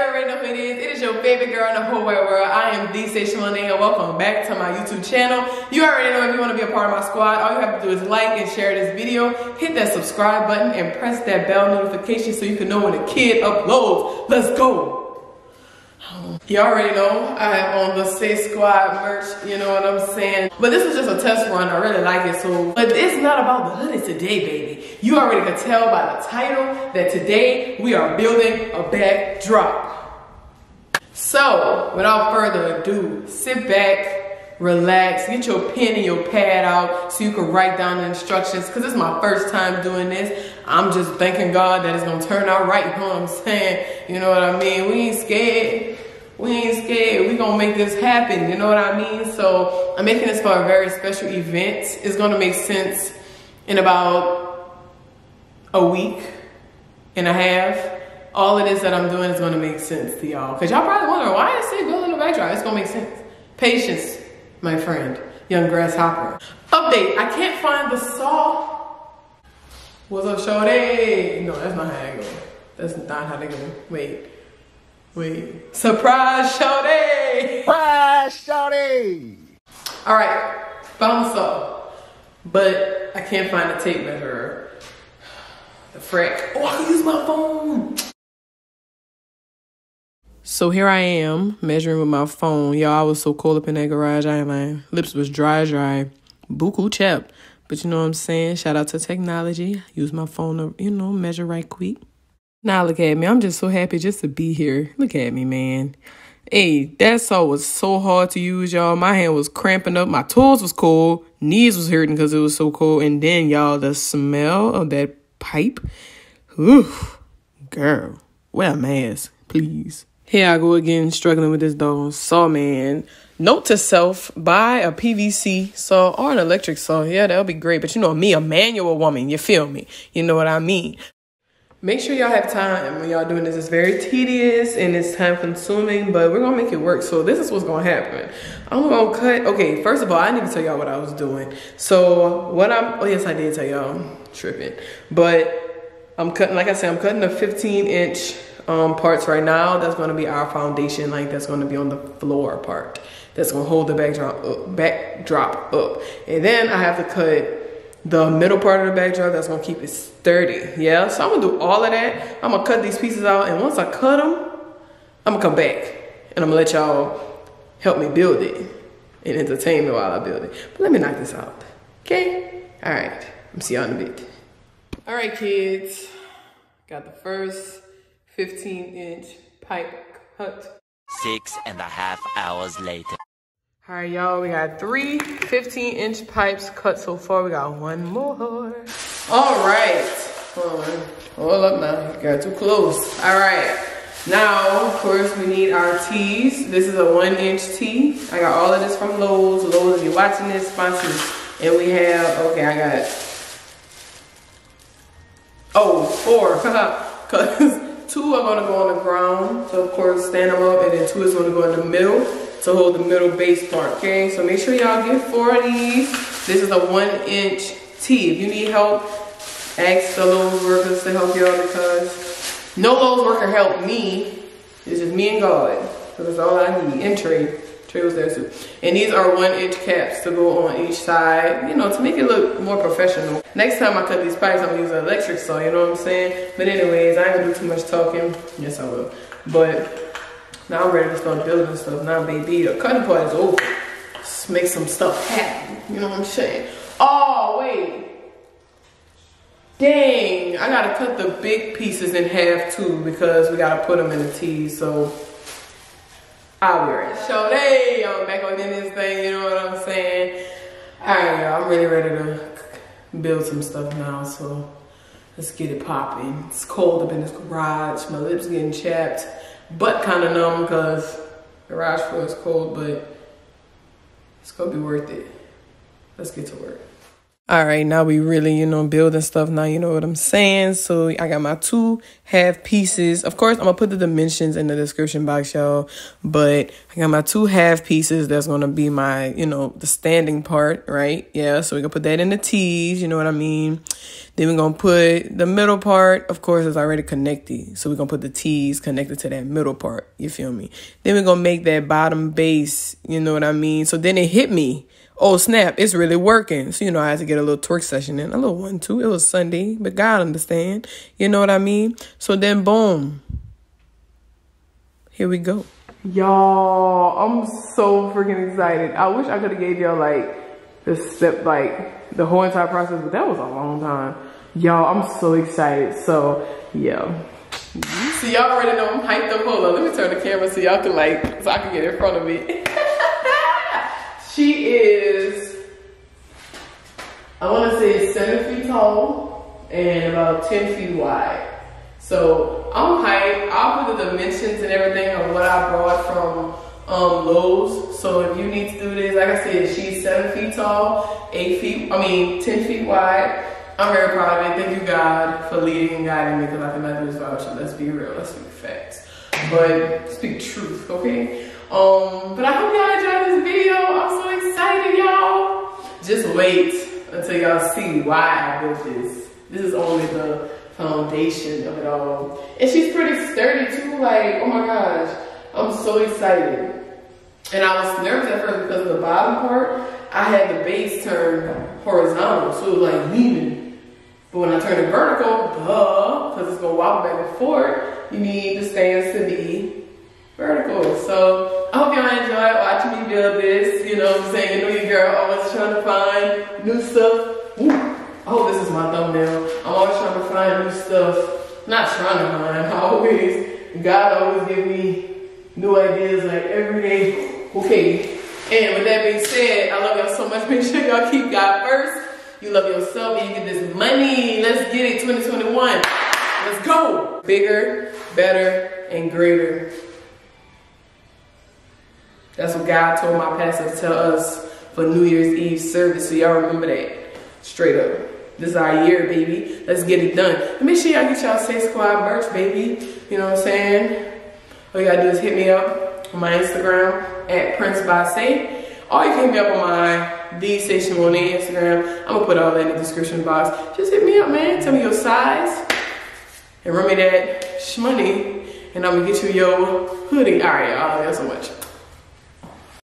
already know who it is. It is your favorite girl in the whole wide world. I am the Saisha Monet and welcome back to my YouTube channel. You already know if you want to be a part of my squad, all you have to do is like and share this video, hit that subscribe button, and press that bell notification so you can know when a kid uploads. Let's go. You already know I have on the Sai Squad merch, you know what I'm saying? But this is just a test run, I really like it, so. But it's not about the hoodie today, baby. You already could tell by the title that today we are building a backdrop. So, without further ado, sit back, relax, get your pen and your pad out so you can write down the instructions. Cause it's my first time doing this. I'm just thanking God that it's gonna turn out right, you know what I'm saying? You know what I mean? We ain't scared we ain't scared. We gonna make this happen. You know what I mean? So I'm making this for a very special event. It's gonna make sense in about a week and a half. All it is that I'm doing is gonna make sense to y'all. Cause y'all probably wondering why I say building a backdrop. It's gonna make sense. Patience, my friend, young grasshopper. Update, I can't find the saw. What's up, Shorty? No, that's not how I go. That's not how they go. Wait. Wait. Surprise, Shawty! Surprise, Shawty! All right, found the saw, but I can't find the tape measure. The frick. Oh, I can use my phone. So here I am measuring with my phone. Y'all, I was so cold up in that garage. I lying. Lips was dry, dry. Buku chap. But you know what I'm saying? Shout out to technology. Use my phone to, you know, measure right quick. Now look at me. I'm just so happy just to be here. Look at me, man. Hey, that saw was so hard to use, y'all. My hand was cramping up. My toes was cold. Knees was hurting because it was so cold. And then, y'all, the smell of that pipe. Oof. Girl, wear a mask, please. Here I go again, struggling with this dog saw, man. Note to self, buy a PVC saw or an electric saw. Yeah, that'll be great. But you know me, a manual woman, you feel me? You know what I mean? Make sure y'all have time when y'all doing this. It's very tedious and it's time consuming, but we're gonna make it work. So this is what's gonna happen. I'm gonna cut, okay, first of all, I need to tell y'all what I was doing. So what I'm, oh yes, I did tell y'all, tripping. But I'm cutting, like I said, I'm cutting a 15 inch um, parts right now. That's gonna be our foundation, like that's gonna be on the floor part. That's gonna hold the backdrop up, backdrop up. And then I have to cut the middle part of the backdrop that's gonna keep it sturdy. Yeah, so I'm gonna do all of that. I'm gonna cut these pieces out, and once I cut them, I'm gonna come back and I'm gonna let y'all help me build it and entertain me while I build it. But let me knock this out. Okay? All right. I'm see y'all in a bit. All right, kids. Got the first 15 inch pipe cut. Six and a half hours later. All right, y'all, we got three 15 inch pipes cut so far. We got one more. All right, hold on. Hold up now, got too close. All right, now, of course, we need our tees. This is a one inch tee. I got all of this from Lowe's. Lowe's, if you're watching this, sponsors. And we have, okay, I got, oh, four, because two are gonna go on the ground. So of course, stand them up, and then two is gonna go in the middle to hold the middle base part, okay? So make sure y'all get four of these. This is a one inch tee. If you need help, ask the Lowe's workers to help y'all because no Lowe's worker helped me. It's just me and God. So that's all I need. And Trey. There too. And these are one inch caps to go on each side, you know, to make it look more professional. Next time I cut these pipes, I'm gonna use an electric saw, you know what I'm saying? But anyways, I ain't gonna do too much talking. Yes, I will. But now I'm ready to start building stuff. Now, baby, the cutting part is over. Let's make some stuff happen. You know what I'm saying? Oh, wait. Dang, I gotta cut the big pieces in half too because we gotta put them in the tees. So I'll be ready. So hey, I'm back on this thing. You know what I'm saying? All right, y'all. I'm really ready to build some stuff now. So let's get it popping. It's cold up in this garage. My lips getting chapped butt kind of numb because garage floor is cold, but it's gonna be worth it. Let's get to work. All right, now we really, you know, building stuff now, you know what I'm saying? So I got my two half pieces. Of course, I'm gonna put the dimensions in the description box, y'all. But I got my two half pieces that's gonna be my, you know, the standing part, right? Yeah, so we're gonna put that in the T's, you know what I mean? Then we're gonna put the middle part, of course, is already connected. So we're gonna put the T's connected to that middle part, you feel me? Then we're gonna make that bottom base, you know what I mean? So then it hit me oh snap, it's really working. So, you know, I had to get a little twerk session in, a little one too. It was Sunday, but God understand. You know what I mean? So then boom. Here we go. Y'all, I'm so freaking excited. I wish I could have gave y'all like the step, like the whole entire process, but that was a long time. Y'all, I'm so excited. So yeah. So y'all already know I'm hyped up. Hold on, let me turn the camera so y'all can like, so I can get in front of me. She is, I want to say seven feet tall and about 10 feet wide. So I'm hyped. I'll put the dimensions and everything of what I brought from um, Lowe's. So if you need to do this, like I said, she's seven feet tall, eight feet, I mean, 10 feet wide. I'm very proud of it. Thank you, God, for leading and guiding me because I cannot do this without you. Let's be real. Let's speak facts. But speak truth, okay? Um, but I hope y'all enjoyed this video. I'm y'all. Just wait until y'all see why I built this. This is only the foundation of it all. And she's pretty sturdy too. Like, oh my gosh, I'm so excited. And I was nervous at first because of the bottom part. I had the base turned horizontal, so it was like leaning. But when I turn it vertical, duh, because it's gonna wobble back and forth, you need the stands to be vertical. So I hope y'all enjoy watching me build this. You know what I'm saying? You know your girl always trying to find new stuff. Ooh, I hope this is my thumbnail. I'm always trying to find new stuff. Not trying to find, I always. God always give me new ideas like every day. Okay. And with that being said, I love y'all so much. Make sure y'all keep God first. You love yourself and you get this money. Let's get it 2021. Let's go. Bigger, better, and greater. That's what God told my pastor to tell us for New Year's Eve service. So y'all remember that. Straight up. This is our year, baby. Let's get it done. Make sure y'all get y'all Sai Squad merch, baby. You know what I'm saying? All you gotta do is hit me up on my Instagram at Prince by Say. Or you can hit me up on my D Station on Instagram. I'm gonna put all that in the description box. Just hit me up, man. Tell me your size. And run me that shmoney. And I'm gonna get you your hoodie. All right, y'all. That's so much.